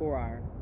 24 hour